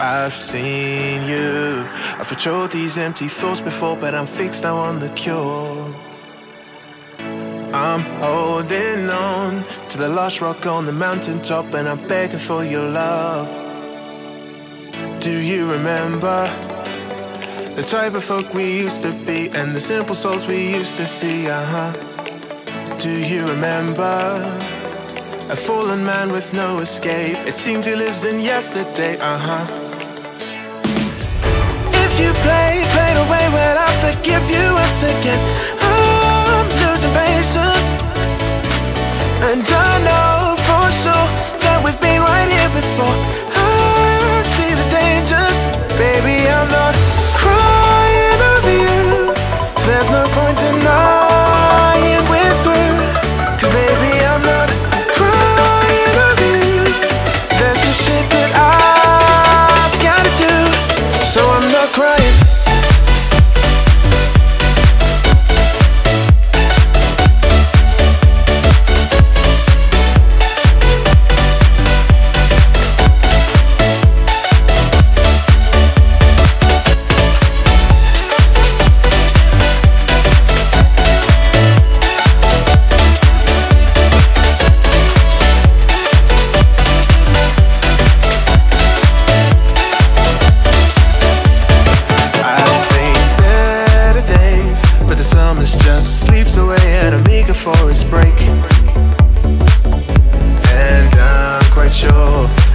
I've seen you. I've patrolled these empty thoughts before, but I'm fixed now on the cure. I'm holding on to the last rock on the mountaintop, and I'm begging for your love. Do you remember the type of folk we used to be, and the simple souls we used to see? Uh huh. Do you remember? A fallen man with no escape. It seems he lives in yesterday, uh huh. You play, play the way, well, I forgive you once again. I'm losing patience.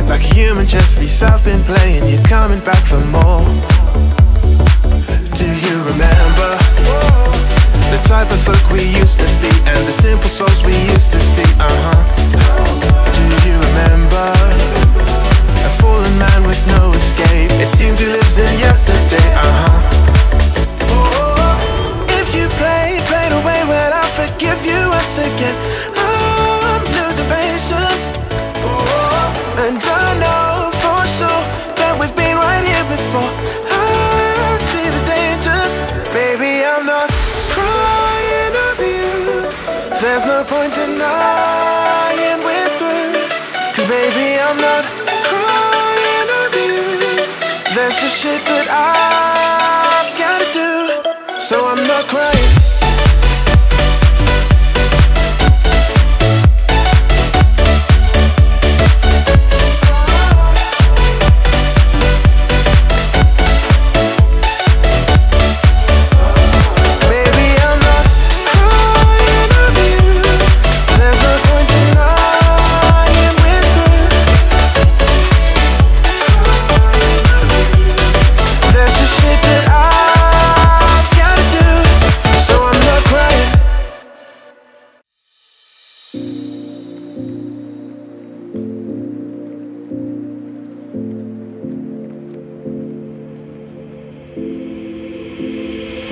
Like a human chess piece I've been playing, you're coming back for more. Do you remember the type of folk we used to be and the simple souls we used to see? Uh huh. Do you remember? A fallen man with no escape. It seems he lives in yesterday. Uh huh. If you play, play the way, well, I'll forgive you once again.